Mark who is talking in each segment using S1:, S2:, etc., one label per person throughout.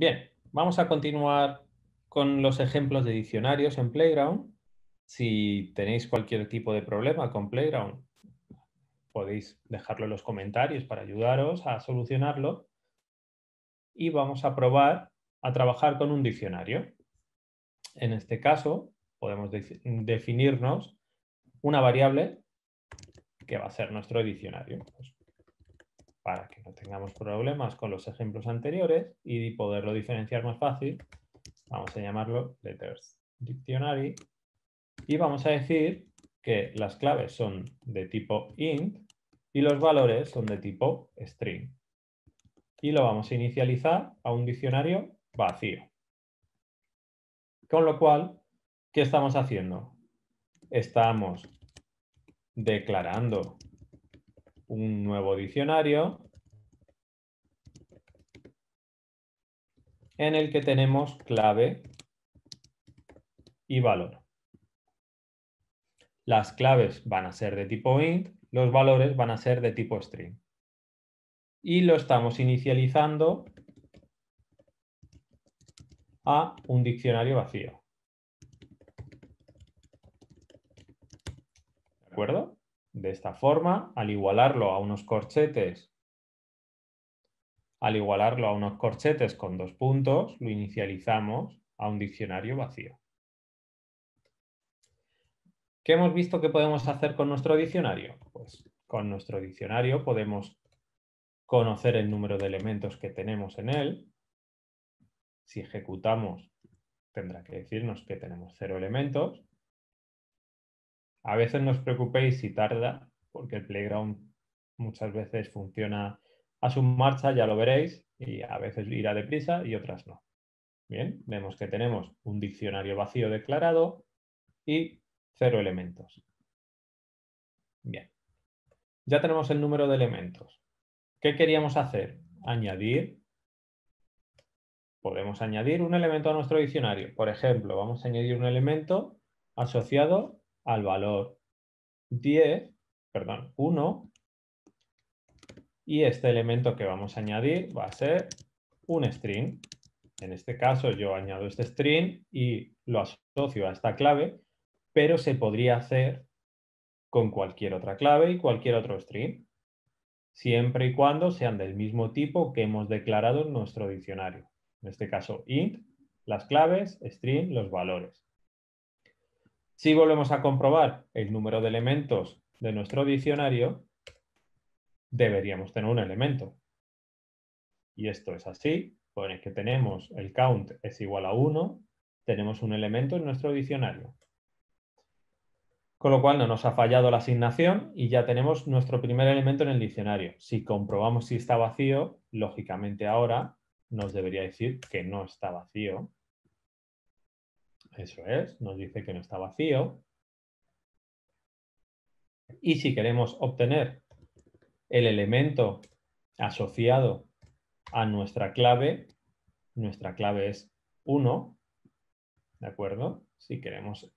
S1: Bien, vamos a continuar con los ejemplos de diccionarios en Playground. Si tenéis cualquier tipo de problema con Playground, podéis dejarlo en los comentarios para ayudaros a solucionarlo. Y vamos a probar a trabajar con un diccionario. En este caso, podemos definirnos una variable que va a ser nuestro diccionario. Para que no tengamos problemas con los ejemplos anteriores y poderlo diferenciar más fácil, vamos a llamarlo letters dictionary y vamos a decir que las claves son de tipo int y los valores son de tipo string. Y lo vamos a inicializar a un diccionario vacío. Con lo cual, ¿qué estamos haciendo? Estamos declarando un nuevo diccionario en el que tenemos clave y valor. Las claves van a ser de tipo int, los valores van a ser de tipo string. Y lo estamos inicializando a un diccionario vacío. ¿De acuerdo? De esta forma, al igualarlo a unos corchetes, al igualarlo a unos corchetes con dos puntos, lo inicializamos a un diccionario vacío. ¿Qué hemos visto que podemos hacer con nuestro diccionario? Pues con nuestro diccionario podemos conocer el número de elementos que tenemos en él. Si ejecutamos, tendrá que decirnos que tenemos cero elementos. A veces no os preocupéis si tarda, porque el Playground muchas veces funciona a su marcha, ya lo veréis, y a veces irá deprisa y otras no. Bien, vemos que tenemos un diccionario vacío declarado y cero elementos. Bien, ya tenemos el número de elementos. ¿Qué queríamos hacer? Añadir. Podemos añadir un elemento a nuestro diccionario. Por ejemplo, vamos a añadir un elemento asociado al valor 10, perdón, 1, y este elemento que vamos a añadir va a ser un string. En este caso yo añado este string y lo asocio a esta clave, pero se podría hacer con cualquier otra clave y cualquier otro string, siempre y cuando sean del mismo tipo que hemos declarado en nuestro diccionario. En este caso int, las claves, string, los valores. Si volvemos a comprobar el número de elementos de nuestro diccionario, deberíamos tener un elemento. Y esto es así, pone que tenemos el count es igual a 1, tenemos un elemento en nuestro diccionario. Con lo cual no nos ha fallado la asignación y ya tenemos nuestro primer elemento en el diccionario. Si comprobamos si está vacío, lógicamente ahora nos debería decir que no está vacío. Eso es, nos dice que no está vacío. Y si queremos obtener el elemento asociado a nuestra clave, nuestra clave es 1, ¿de acuerdo? Si queremos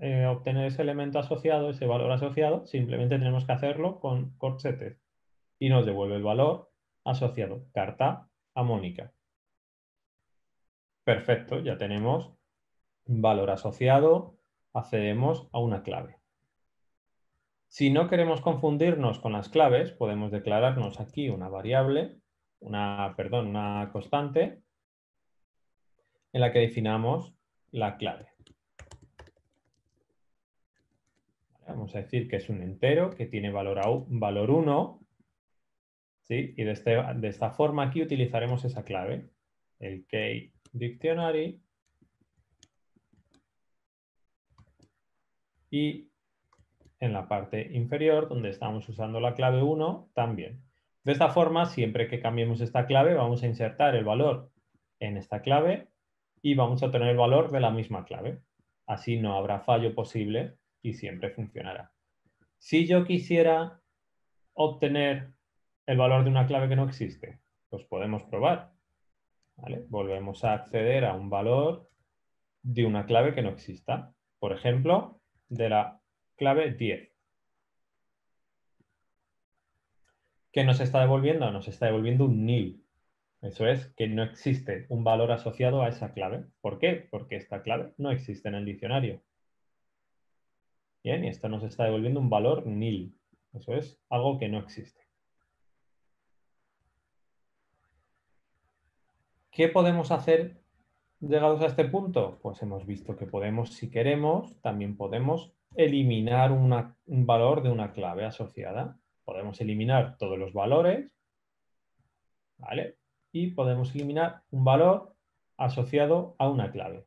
S1: eh, obtener ese elemento asociado, ese valor asociado, simplemente tenemos que hacerlo con corchetes y nos devuelve el valor asociado, carta a Mónica. Perfecto, ya tenemos valor asociado, accedemos a una clave. Si no queremos confundirnos con las claves, podemos declararnos aquí una variable, una, perdón, una constante en la que definamos la clave. Vamos a decir que es un entero que tiene valor, a, valor 1 ¿sí? y de, este, de esta forma aquí utilizaremos esa clave, el key dictionary y en la parte inferior, donde estamos usando la clave 1, también. De esta forma, siempre que cambiemos esta clave, vamos a insertar el valor en esta clave y vamos a obtener el valor de la misma clave. Así no habrá fallo posible y siempre funcionará. Si yo quisiera obtener el valor de una clave que no existe, pues podemos probar. Volvemos a acceder a un valor de una clave que no exista. Por ejemplo, de la clave 10. ¿Qué nos está devolviendo? Nos está devolviendo un nil. Eso es que no existe un valor asociado a esa clave. ¿Por qué? Porque esta clave no existe en el diccionario. Bien, y esto nos está devolviendo un valor nil. Eso es algo que no existe. ¿Qué podemos hacer llegados a este punto? Pues hemos visto que podemos, si queremos, también podemos eliminar un valor de una clave asociada. Podemos eliminar todos los valores, ¿vale? Y podemos eliminar un valor asociado a una clave.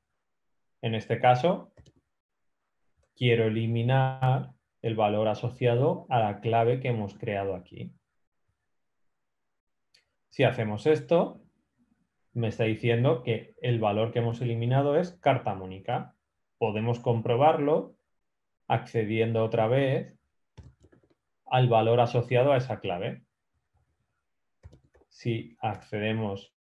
S1: En este caso, quiero eliminar el valor asociado a la clave que hemos creado aquí. Si hacemos esto, me está diciendo que el valor que hemos eliminado es carta mónica. Podemos comprobarlo accediendo otra vez al valor asociado a esa clave. Si accedemos,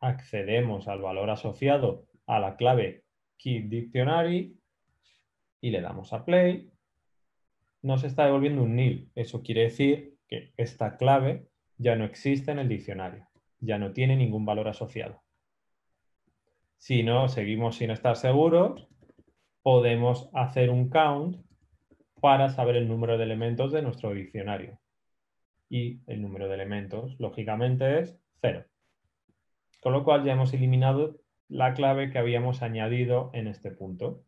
S1: accedemos al valor asociado a la clave Key Dictionary y le damos a play, nos está devolviendo un nil. Eso quiere decir que esta clave ya no existe en el diccionario, ya no tiene ningún valor asociado. Si no, seguimos sin estar seguros, podemos hacer un count para saber el número de elementos de nuestro diccionario. Y el número de elementos, lógicamente, es cero. Con lo cual ya hemos eliminado la clave que habíamos añadido en este punto.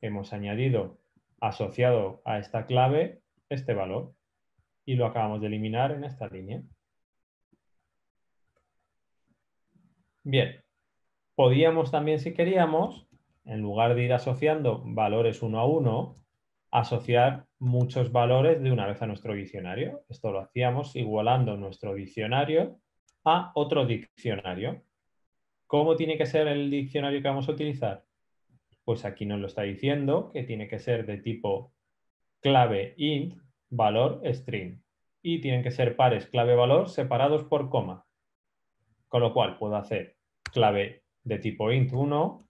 S1: Hemos añadido asociado a esta clave este valor y lo acabamos de eliminar en esta línea. Bien, podíamos también, si queríamos, en lugar de ir asociando valores uno a uno, asociar muchos valores de una vez a nuestro diccionario. Esto lo hacíamos igualando nuestro diccionario a otro diccionario. ¿Cómo tiene que ser el diccionario que vamos a utilizar? Pues aquí nos lo está diciendo que tiene que ser de tipo clave int, valor string. Y tienen que ser pares clave-valor separados por coma. Con lo cual puedo hacer clave de tipo int 1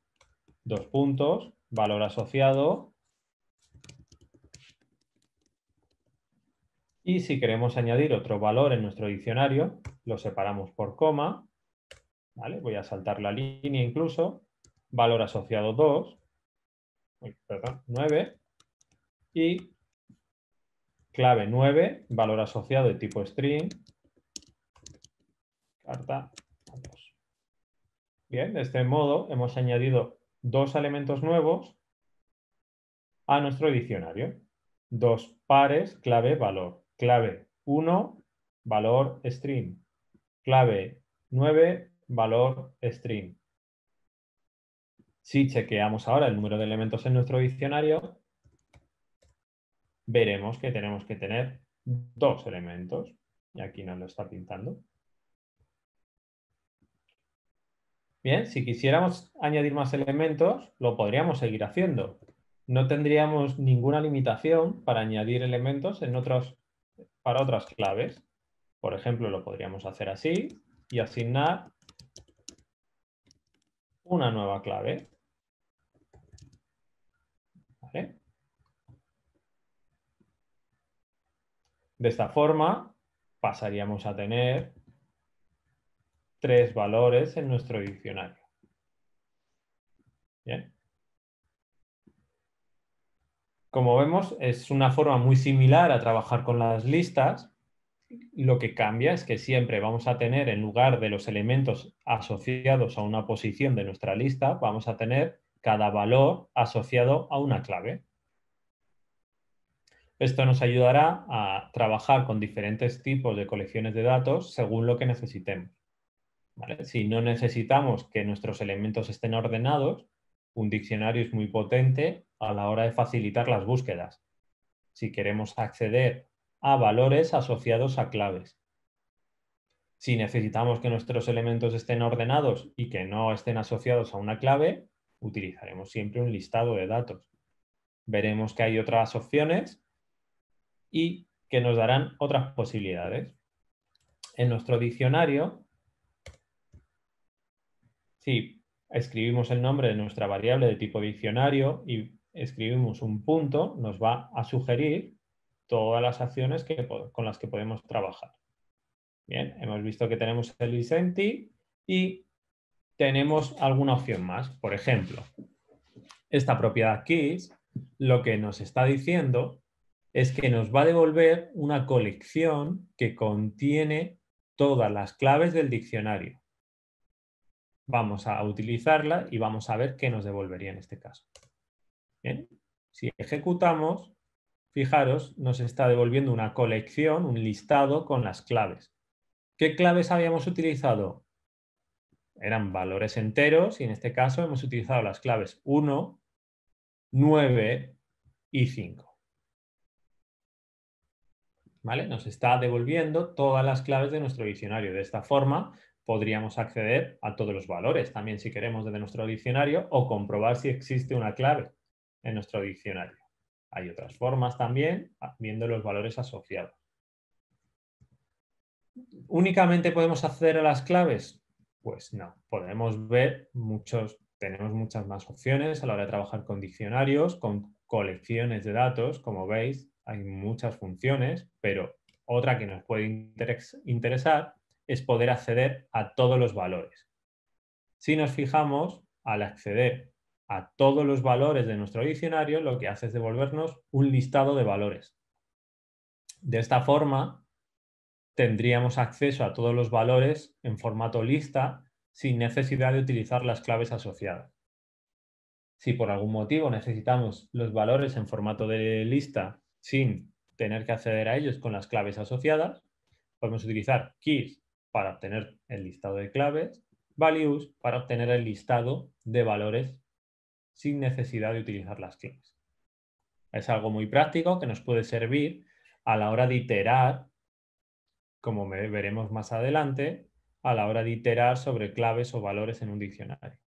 S1: dos puntos, valor asociado. Y si queremos añadir otro valor en nuestro diccionario, lo separamos por coma. ¿vale? Voy a saltar la línea incluso. Valor asociado 2. perdón, 9. Y clave 9, valor asociado de tipo string. Carta 2. Bien, de este modo hemos añadido dos elementos nuevos a nuestro diccionario. Dos pares clave valor. Clave 1, valor string. Clave 9, valor string. Si chequeamos ahora el número de elementos en nuestro diccionario, veremos que tenemos que tener dos elementos. Y aquí nos lo está pintando. Bien, si quisiéramos añadir más elementos, lo podríamos seguir haciendo. No tendríamos ninguna limitación para añadir elementos en otros, para otras claves. Por ejemplo, lo podríamos hacer así y asignar una nueva clave. De esta forma, pasaríamos a tener tres valores en nuestro diccionario. Como vemos, es una forma muy similar a trabajar con las listas. Lo que cambia es que siempre vamos a tener, en lugar de los elementos asociados a una posición de nuestra lista, vamos a tener cada valor asociado a una clave. Esto nos ayudará a trabajar con diferentes tipos de colecciones de datos según lo que necesitemos. Si no necesitamos que nuestros elementos estén ordenados, un diccionario es muy potente a la hora de facilitar las búsquedas. Si queremos acceder a valores asociados a claves. Si necesitamos que nuestros elementos estén ordenados y que no estén asociados a una clave, utilizaremos siempre un listado de datos. Veremos que hay otras opciones y que nos darán otras posibilidades. En nuestro diccionario si escribimos el nombre de nuestra variable de tipo diccionario y escribimos un punto, nos va a sugerir todas las acciones con las que podemos trabajar. Bien, hemos visto que tenemos el isenti y tenemos alguna opción más. Por ejemplo, esta propiedad keys lo que nos está diciendo es que nos va a devolver una colección que contiene todas las claves del diccionario. Vamos a utilizarla y vamos a ver qué nos devolvería en este caso. Si ejecutamos, fijaros, nos está devolviendo una colección, un listado con las claves. ¿Qué claves habíamos utilizado? Eran valores enteros y en este caso hemos utilizado las claves 1, 9 y 5. Nos está devolviendo todas las claves de nuestro diccionario. De esta forma podríamos acceder a todos los valores también si queremos de nuestro diccionario o comprobar si existe una clave en nuestro diccionario. Hay otras formas también viendo los valores asociados. ¿Únicamente podemos acceder a las claves? Pues no, podemos ver muchos, tenemos muchas más opciones a la hora de trabajar con diccionarios, con colecciones de datos, como veis, hay muchas funciones, pero otra que nos puede interesar es poder acceder a todos los valores. Si nos fijamos, al acceder a todos los valores de nuestro diccionario, lo que hace es devolvernos un listado de valores. De esta forma, tendríamos acceso a todos los valores en formato lista sin necesidad de utilizar las claves asociadas. Si por algún motivo necesitamos los valores en formato de lista sin tener que acceder a ellos con las claves asociadas. Podemos utilizar keys para obtener el listado de claves, values para obtener el listado de valores sin necesidad de utilizar las claves. Es algo muy práctico que nos puede servir a la hora de iterar, como veremos más adelante, a la hora de iterar sobre claves o valores en un diccionario.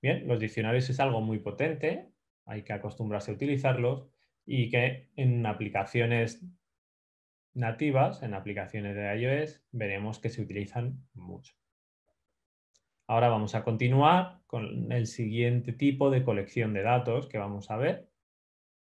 S1: Bien, los diccionarios es algo muy potente hay que acostumbrarse a utilizarlos y que en aplicaciones nativas, en aplicaciones de iOS, veremos que se utilizan mucho. Ahora vamos a continuar con el siguiente tipo de colección de datos que vamos a ver,